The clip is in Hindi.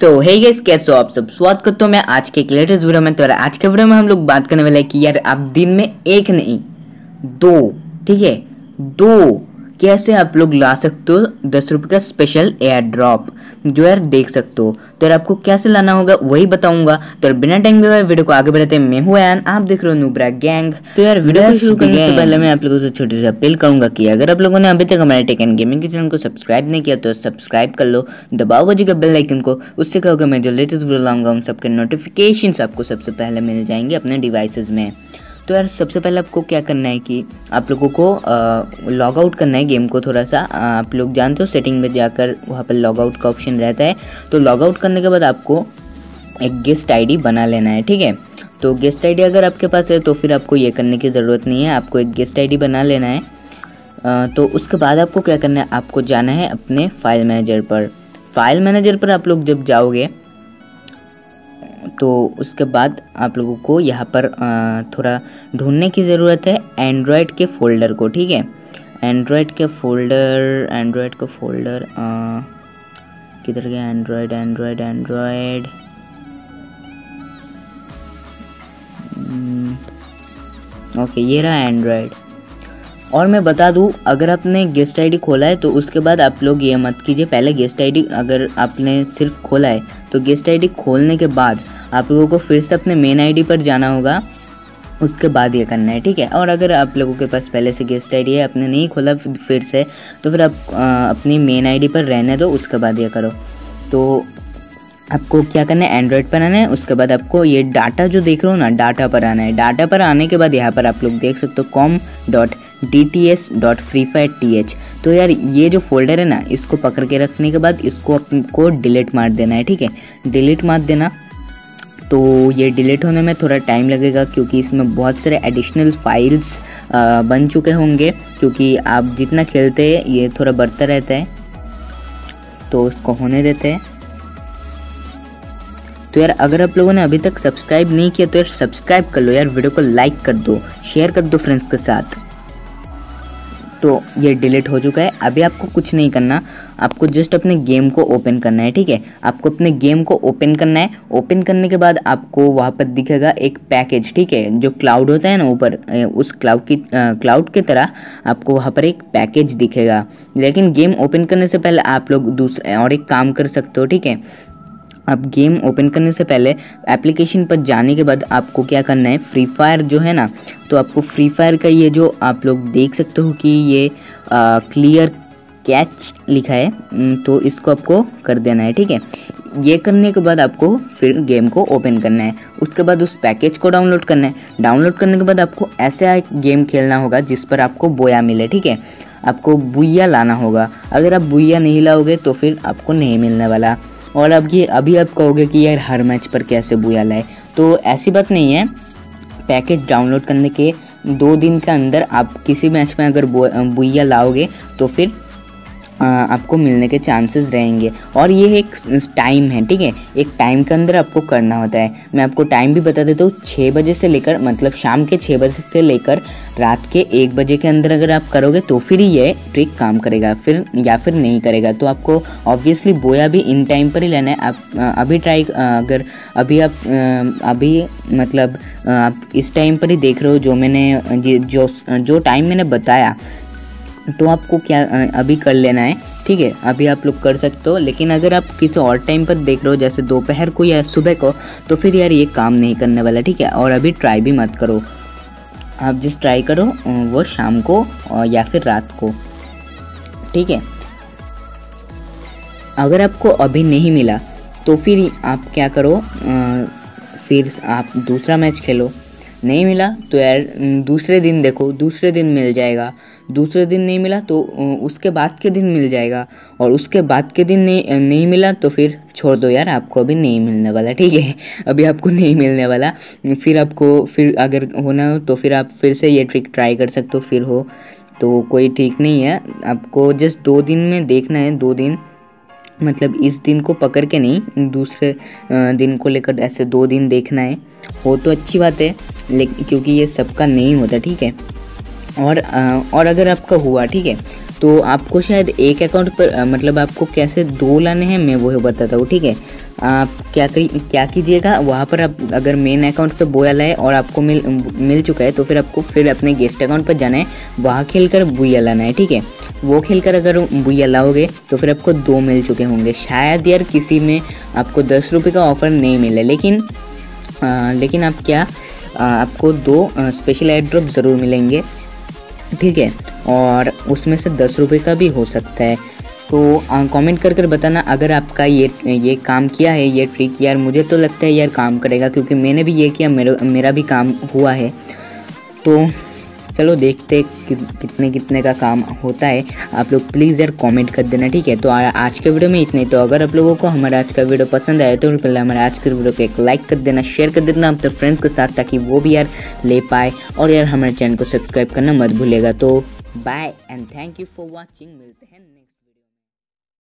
सो है गाइस कैसे आप सब? स्वागत करता हूँ मैं आज के एक लेटेस्ट वीडियो में। तो यार, आज के वीडियो में हम लोग बात करने वाले हैं कि यार, आप दिन में एक नहीं, दो, ठीक है? दो कैसे आप लोग ला सकते हो दस रुपये का स्पेशल एयर ड्रॉप जो यार देख सकते हो। तो यार आपको कैसे लाना होगा वही बताऊँगा। तो यार बिना टाइम के वीडियो को आगे बढ़ाते हैं। मैं हूँ यान आप देख रहे हो नुबरा गैंग तो यार वीडियो को शुरू करने से पहले मैं आप लोगों से छोटी सी अपील करूँगा कि अगर आप लोगों ने अभी तक हमारे टेक एंड गेमिंग के चैनल को सब्सक्राइब नहीं किया तो सब्सक्राइब कर लो। दबाओ बजे का बेल आइकन को। उससे क्या होगा मैं जो लेटेस्ट वीडियो लाऊँगा उन सबके नोटिफिकेशन आपको सबसे पहले मिल जाएँगे अपने डिवाइसेज में। तो यार सबसे पहले आपको क्या करना है कि आप लोगों को लॉग आउट करना है गेम को थोड़ा सा। आप लोग जानते हो सेटिंग में जाकर वहाँ पर लॉग आउट का ऑप्शन रहता है। तो लॉग आउट करने के बाद आपको एक गेस्ट आईडी बना लेना है ठीक है? तो गेस्ट आईडी अगर आपके पास है तो फिर आपको ये करने की ज़रूरत नहीं है। आपको एक गेस्ट आईडी बना लेना है। आ, तो उसके बाद आपको क्या करना है? आपको जाना है अपने फ़ाइल मैनेजर पर। फ़ाइल मैनेजर पर आप लोग जब जाओगे तो उसके बाद आप लोगों को यहाँ पर थोड़ा ढूँढने की ज़रूरत है एंड्रॉयड के फोल्डर को, ठीक है? एंड्रॉयड के फोल्डर एंड्रॉयड का फोल्डर किधर गया? एंड्रॉयड एंड्रॉयड एंड्रॉयड ओके ये रहा एंड्रॉयड और मैं बता दूँ, अगर आपने गेस्ट आईडी खोला है तो उसके बाद आप लोग ये मत कीजिए, पहले गेस्ट आईडी अगर आपने सिर्फ़ खोला है तो गेस्ट आईडी खोलने के बाद आप लोगों को फिर से अपने मेन आईडी पर जाना होगा। उसके बाद ये करना है ठीक है? और अगर आप लोगों के पास पहले से गेस्ट आईडी है आपने नहीं खोला फिर से तो फिर आप आ, अपनी मेन आईडी पर रहने दो उसके बाद ये करो। तो आपको क्या करना है? एंड्रॉयड पर आना है उसके बाद आपको ये डाटा जो देख रहे हो ना डाटा पर आना है। डाटा पर आने के बाद यहाँ पर आप लोग देख सकते हो com dot D T S dot free fire T H तो यार ये जो फोल्डर है ना इसको पकड़ के रखने के बाद इसको आपको डिलीट मार देना है ठीक है? डिलीट मार देना तो ये डिलीट होने में थोड़ा टाइम लगेगा क्योंकि इसमें बहुत सारे एडिशनल फाइल्स बन चुके होंगे। क्योंकि आप जितना खेलते हैं, ये थोड़ा बढ़ता रहता है। तो इसको होने देते हैं। तो यार, अगर आप लोगों ने अभी तक सब्सक्राइब नहीं किया तो यार सब्सक्राइब कर लो यार वीडियो को लाइक कर दो शेयर कर दो फ्रेंड्स के साथ। तो ये डिलीट हो चुका है। अभी आपको कुछ नहीं करना। आपको जस्ट अपने गेम को ओपन करना है, ठीक है? आपको अपने गेम को ओपन करना है। ओपन करने के बाद आपको वहाँ पर दिखेगा एक पैकेज ठीक है? जो क्लाउड होता है ना ऊपर उस क्लाउड की क्लाउड की तरह आपको वहाँ पर एक पैकेज दिखेगा। लेकिन गेम ओपन करने से पहले आप लोग दूसरे और एक काम कर सकते हो, ठीक है? आप गेम ओपन करने से पहले एप्लीकेशन पर जाने के बाद आपको क्या करना है? फ्री फायर जो है ना तो आपको फ्री फायर का ये जो आप लोग देख सकते हो कि ये आ, क्लियर कैच लिखा है तो इसको आपको कर देना है ठीक है? ये करने के बाद आपको फिर गेम को ओपन करना है। उसके बाद उस पैकेज को डाउनलोड करना है। डाउनलोड करने के बाद आपको ऐसा एक गेम खेलना होगा जिस पर आपको बोया मिले ठीक है? आपको बुइया लाना होगा। अगर आप बुइया नहीं लाओगे तो फिर आपको नहीं मिलने वाला। और अब ये, अभी आप कहोगे कि यार हर मैच पर कैसे बुया लाए तो ऐसी बात नहीं है। पैकेज डाउनलोड करने के दो दिन के अंदर आप किसी मैच में अगर बुया लाओगे तो फिर आपको मिलने के चांसेस रहेंगे। और ये एक टाइम है, ठीक है? एक टाइम के अंदर आपको करना होता है। मैं आपको टाइम भी बता देता हूँ छः बजे से लेकर मतलब शाम के छः बजे से लेकर रात के एक बजे के अंदर अगर आप करोगे तो फिर ये ट्रिक काम करेगा। फिर, या फिर नहीं करेगा। तो आपको ऑब्वियसली बोया भी इन टाइम पर ही लेना है। आप अभी ट्राई अगर अभी आप अभी मतलब आप इस टाइम पर ही देख रहे हो जो मैंने, जो जो टाइम मैंने बताया तो आपको क्या अभी कर लेना है, ठीक है? अभी आप लोग कर सकते हो, लेकिन अगर आप किसी और टाइम पर देख रहे हो, जैसे दोपहर को या सुबह को तो फिर यार ये काम नहीं करने वाला, ठीक है? और अभी ट्राई भी मत करो। आप जिस ट्राई करो वो शाम को या फिर रात को, ठीक है? अगर आपको अभी नहीं मिला तो फिर आप क्या करो फिर आप दूसरा मैच खेलो। नहीं मिला तो यार दूसरे दिन देखो, दूसरे दिन मिल जाएगा। दूसरे दिन नहीं मिला तो उसके बाद के दिन मिल जाएगा। और उसके बाद के दिन नहीं नहीं मिला तो फिर छोड़ दो यार, आपको अभी नहीं मिलने वाला, ठीक है? अभी आपको नहीं मिलने वाला। फिर आपको, फिर अगर होना हो तो फिर आप फिर से ये ट्रिक ट्राई कर सकते हो, फिर हो। तो कोई ठीक नहीं है। आपको जस्ट दो दिन में देखना है, दो दिन। मतलब इस दिन को पकड़ के नहीं, दूसरे दिन को लेकर ऐसे दो दिन देखना है। हो तो अच्छी बात है लेकिन क्योंकि ये सबका नहीं होता, ठीक है? और और अगर आपका हुआ ठीक है? तो आपको शायद एक अकाउंट पर मतलब आपको कैसे दो लाने हैं मैं वो बताता हूँ ठीक है? आप क्या क्या कीजिएगा वहाँ पर आप अगर मेन अकाउंट पे बोया लाए और आपको मिल मिल चुका है तो फिर आपको फिर अपने गेस्ट अकाउंट पर जाना है। वहाँ खेल कर बुया लाना है ठीक है? वो खेल कर अगर बुया लाओगे तो फिर आपको दो मिल चुके होंगे। शायद यार किसी में आपको दस रुपये का ऑफ़र नहीं मिले लेकिन आ, लेकिन आप क्या आ, आपको दो स्पेशल एड्रॉप ज़रूर मिलेंगे। ठीक है? और उसमें से दस रुपये का भी हो सकता है। तो कमेंट कर कर बताना, अगर आपका ये ये काम किया है, ये ट्रिक यार, मुझे तो लगता है यार काम करेगा, क्योंकि मैंने भी ये किया, मेरा मेरा भी काम हुआ है। तो चलो देखते कि, कितने कितने का काम होता है। आप लोग प्लीज़ यार कमेंट कर देना ठीक है? तो आ, आज के वीडियो में इतने। तो अगर आप लोगों को हमारा आज का वीडियो पसंद आया तो पहले हमारे आज के वीडियो को एक लाइक कर देना शेयर कर देना अपने फ्रेंड्स के साथ ताकि वो भी यार ले पाए। और यार हमारे चैनल को सब्सक्राइब करना मत भूलेगा तो bye and thank you for watching मिलते हैं